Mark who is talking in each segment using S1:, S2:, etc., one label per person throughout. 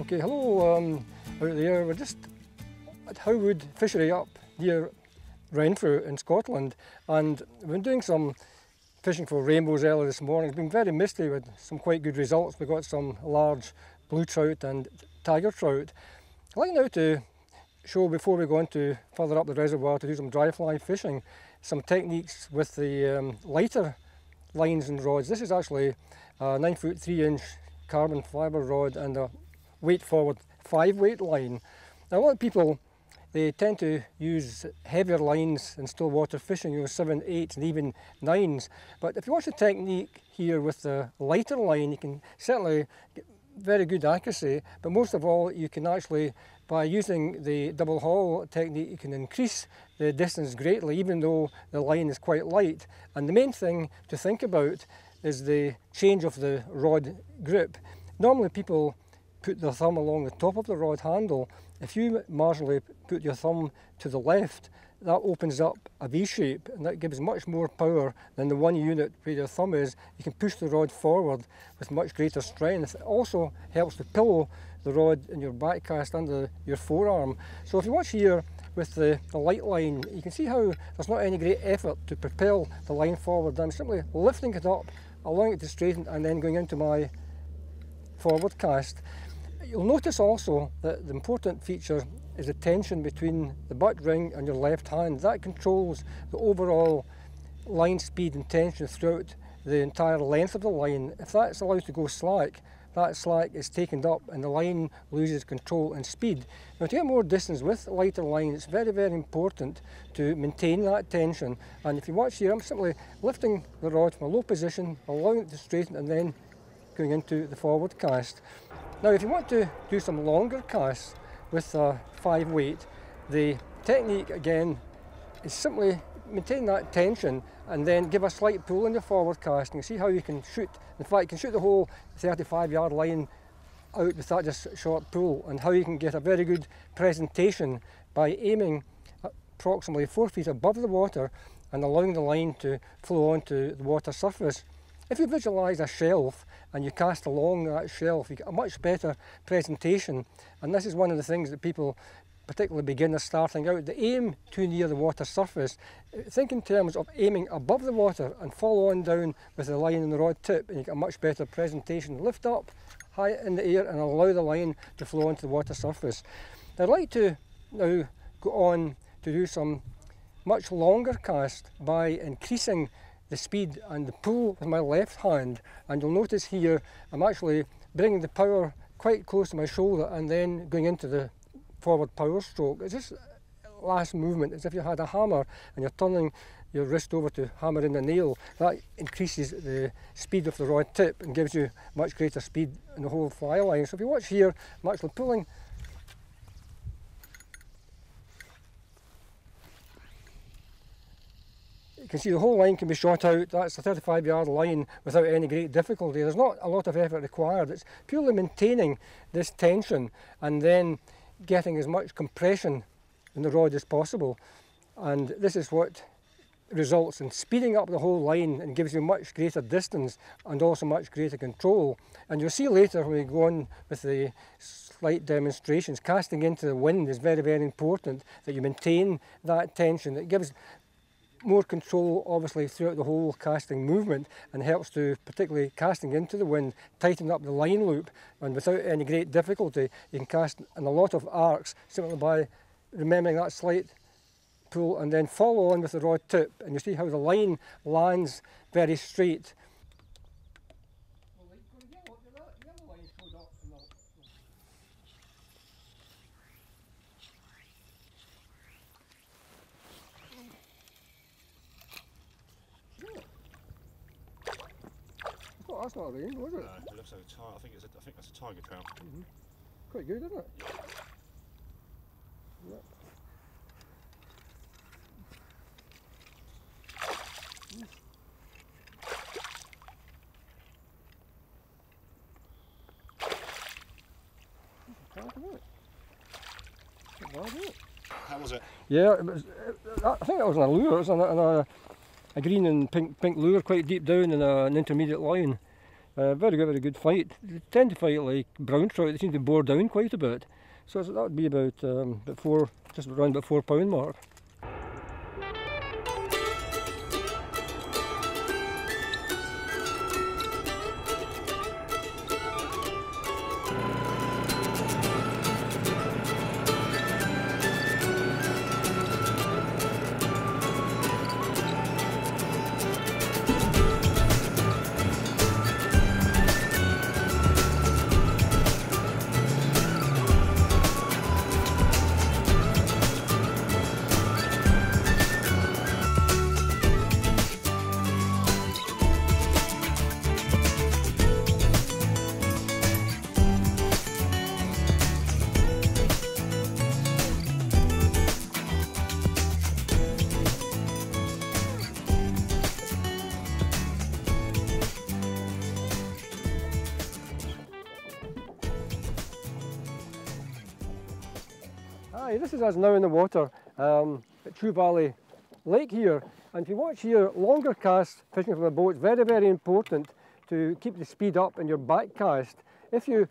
S1: Okay, hello um, out there. We're just at Howwood Fishery up near Renfrew in Scotland and we've been doing some fishing for rainbows earlier this morning. It's been very misty with some quite good results. We've got some large blue trout and tiger trout. I'd like now to show before we go into further up the reservoir to do some dry fly fishing some techniques with the um, lighter lines and rods. This is actually a 9 foot 3 inch carbon fibre rod and a weight forward five weight line. Now a lot of people they tend to use heavier lines in still water fishing, you know, seven, eight, and even nines. But if you watch the technique here with the lighter line, you can certainly get very good accuracy. But most of all, you can actually, by using the double haul technique, you can increase the distance greatly, even though the line is quite light. And the main thing to think about is the change of the rod grip. Normally people put their thumb along the top of the rod handle, if you marginally put your thumb to the left, that opens up a V shape and that gives much more power than the one unit where your thumb is. You can push the rod forward with much greater strength. It also helps to pillow the rod in your back cast under your forearm. So if you watch here with the, the light line, you can see how there's not any great effort to propel the line forward. I'm simply lifting it up, allowing it to straighten and then going into my forward cast. You'll notice also that the important feature is the tension between the butt ring and your left hand. That controls the overall line speed and tension throughout the entire length of the line. If that's allowed to go slack, that slack is taken up and the line loses control and speed. Now to get more distance with lighter line, it's very, very important to maintain that tension. And if you watch here, I'm simply lifting the rod from a low position, allowing it to straighten and then going into the forward cast. Now if you want to do some longer casts with a five weight, the technique again is simply maintain that tension and then give a slight pull in the forward cast and see how you can shoot. In fact, you can shoot the whole 35 yard line out with that just short pull and how you can get a very good presentation by aiming approximately four feet above the water and allowing the line to flow onto the water surface. If you visualise a shelf and you cast along that shelf, you get a much better presentation. And this is one of the things that people, particularly beginners starting out, they aim too near the water surface. Think in terms of aiming above the water and follow on down with the line and the rod tip and you get a much better presentation. Lift up high in the air and allow the line to flow onto the water surface. I'd like to now go on to do some much longer cast by increasing the speed and the pull with my left hand and you'll notice here I'm actually bringing the power quite close to my shoulder and then going into the forward power stroke. It's just last movement as if you had a hammer and you're turning your wrist over to hammer in the nail. That increases the speed of the rod tip and gives you much greater speed in the whole fly line. So if you watch here, I'm actually pulling You can see the whole line can be shot out. That's a 35 yard line without any great difficulty. There's not a lot of effort required. It's purely maintaining this tension and then getting as much compression in the rod as possible. And this is what results in speeding up the whole line and gives you much greater distance and also much greater control. And you'll see later when we go on with the slight demonstrations, casting into the wind is very, very important that you maintain that tension. It gives more control obviously throughout the whole casting movement and helps to particularly casting into the wind tighten up the line loop and without any great difficulty you can cast in a lot of arcs simply by remembering that slight pull and then follow on with the rod tip and you see how the line lands very straight Was it?
S2: No, it looks like a tiger. I think it's a, I think that's a tiger trout.
S1: Mm -hmm. Quite good, isn't it? Yep.
S2: How was it?
S1: Yeah, it was, I think it was an allure. It was an, an, a, a green and pink pink lure quite deep down in a, an intermediate line. Uh, very good, very good fight. They tend to fight like brown trout. They seem to bore down quite a bit. So that would be about, um, about four, just around about four pound mark. Aye, this is us now in the water um, at Chew Valley Lake here. And if you watch here, longer cast fishing from a boat very, very important to keep the speed up in your back cast. If you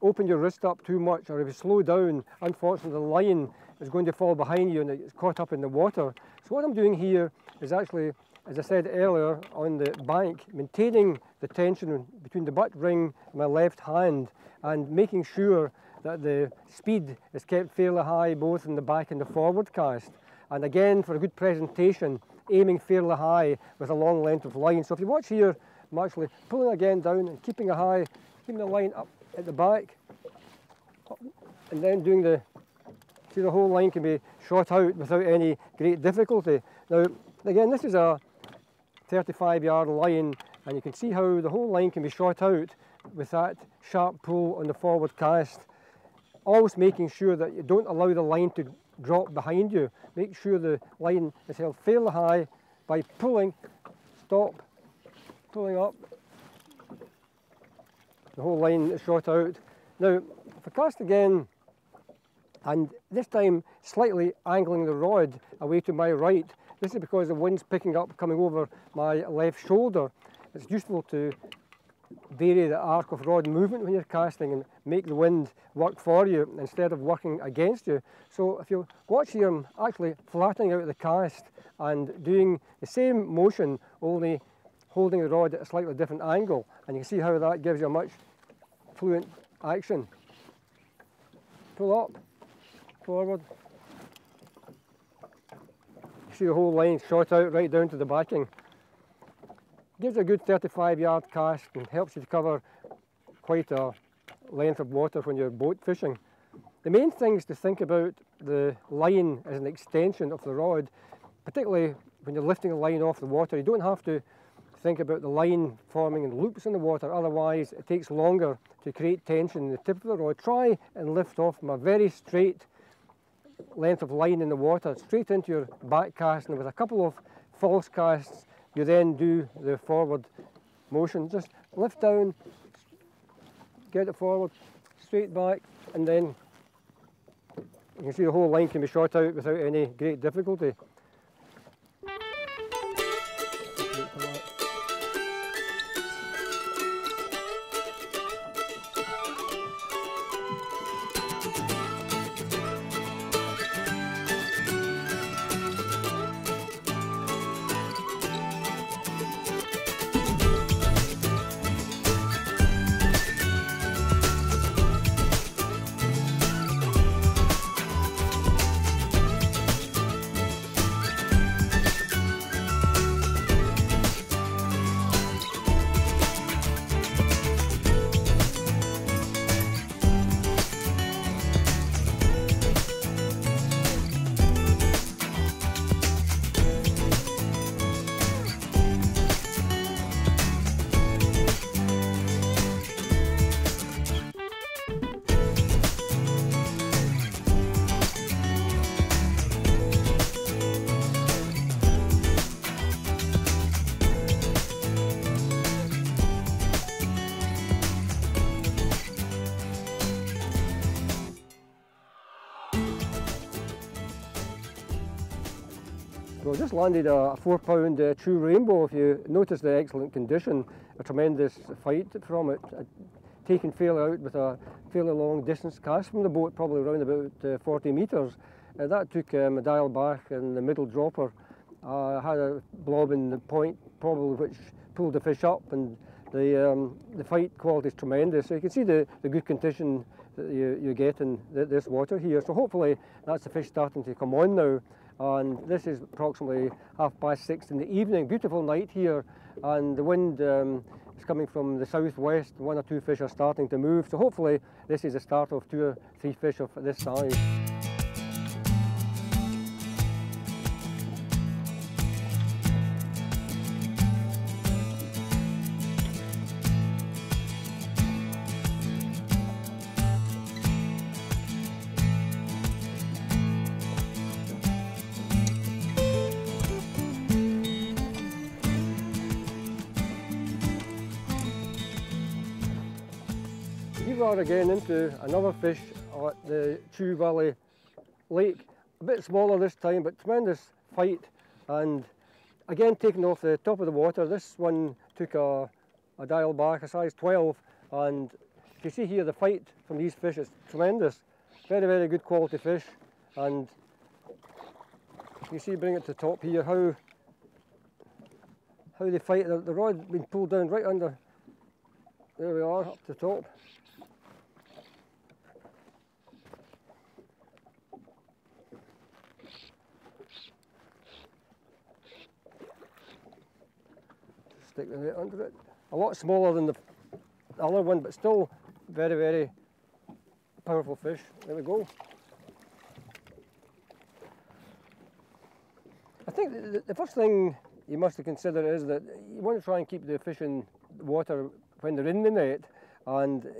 S1: open your wrist up too much or if you slow down, unfortunately the line is going to fall behind you and it's caught up in the water. So what I'm doing here is actually, as I said earlier, on the bank, maintaining the tension between the butt ring and my left hand and making sure that the speed is kept fairly high both in the back and the forward cast. And again, for a good presentation, aiming fairly high with a long length of line. So if you watch here, I'm actually pulling again down and keeping a high, keeping the line up at the back, and then doing the, see the whole line can be shot out without any great difficulty. Now, again, this is a 35 yard line, and you can see how the whole line can be shot out with that sharp pull on the forward cast always making sure that you don't allow the line to drop behind you. Make sure the line is held fairly high by pulling, stop, pulling up. The whole line is shot out. Now, if I cast again, and this time slightly angling the rod away to my right, this is because the wind's picking up coming over my left shoulder. It's useful to vary the arc of rod movement when you're casting and make the wind work for you instead of working against you. So if you watch here, I'm actually flattening out the cast and doing the same motion, only holding the rod at a slightly different angle. And you can see how that gives you a much fluent action. Pull up, forward. You see the whole line shot out right down to the backing gives a good 35 yard cast and helps you to cover quite a length of water when you're boat fishing. The main thing is to think about the line as an extension of the rod, particularly when you're lifting the line off the water. You don't have to think about the line forming in loops in the water, otherwise it takes longer to create tension in the tip of the rod. Try and lift off from a very straight length of line in the water, straight into your back cast and with a couple of false casts you then do the forward motion. Just lift down, get it forward, straight back, and then you can see the whole line can be shot out without any great difficulty. I just landed a four pound uh, true rainbow. If you notice the excellent condition, a tremendous fight from it. Uh, taken fairly out with a fairly long distance cast from the boat, probably around about uh, 40 metres. Uh, that took um, a Diawl Bach and the middle dropper. I had a blob in the point, probably which pulled the fish up, and the um, the fight quality is tremendous. So you can see the, the good condition that you, you get in th this water here. So hopefully that's the fish starting to come on now. And this is approximately half past six in the evening. Beautiful night here, and the wind um, is coming from the southwest. One or two fish are starting to move. So hopefully this is the start of two or three fish of this size. Again into another fish at the Chew Valley Lake. A bit smaller this time, but tremendous fight. And again, taken off the top of the water. This one took a, a Diawl Bach, a size 12. And you see here, the fight from these fish is tremendous. Very, very good quality fish. And you see, bring it to the top here, how how they fight. The, the rod being pulled down right under. There we are, up to the top. Stick the net under it. A lot smaller than the other one, but still very, very powerful fish. There we go. I think the, the first thing you must consider is that you want to try and keep the fish in water when they're in the net and eh,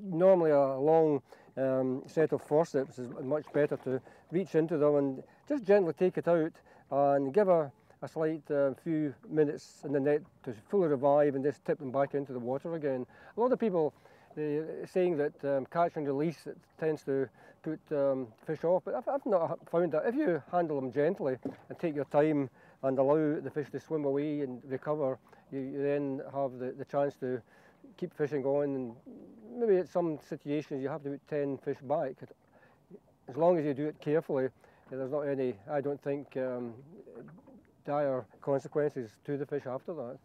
S1: normally a long um, set of forceps is much better to reach into them and just gently take it out and give a a slight uh, few minutes in the net to fully revive and just tip them back into the water again. A lot of people they saying that um, catch and release it tends to put um, fish off, but I've, I've, not found that. If you handle them gently and take your time and allow the fish to swim away and recover, you, you then have the, the chance to keep fishing on and maybe at some situations you have to put 10 fish back. As long as you do it carefully, there's not any, I don't think, um, dire consequences to the fish after that.